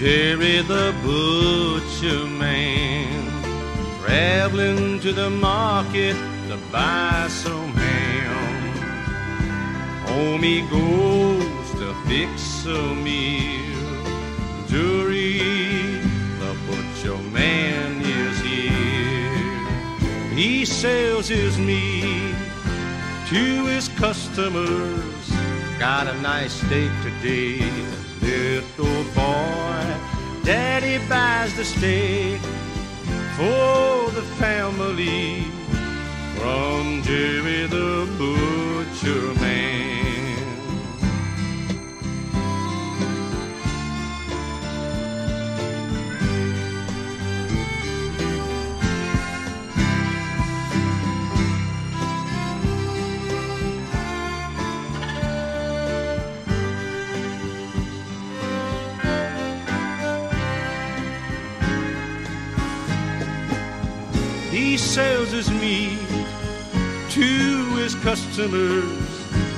Jerry the butcher man, traveling to the market to buy some ham. Home he goes to fix a meal. Jerry, the butcher man is here. He sells his meat to his customers. Got a nice steak today, buys the steak for the family from He sells his meat to his customers.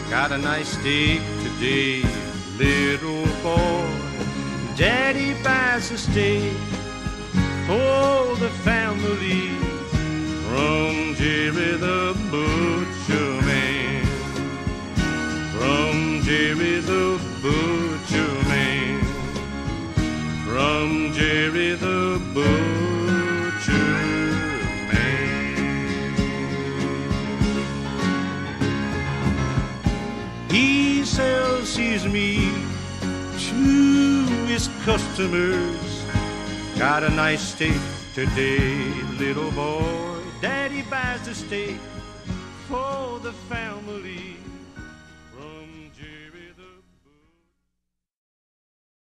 Got a nice steak today, little boy. Daddy buys a steak for the family from Jerry the butcher man. From Jerry the butcher man. From Jerry the butcher He sells his meat to his customers. Got a nice steak today, little boy. Daddy buys the steak for the family.